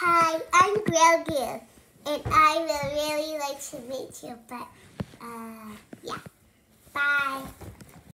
Hi, I'm Grogu, and I would really like to meet you, but.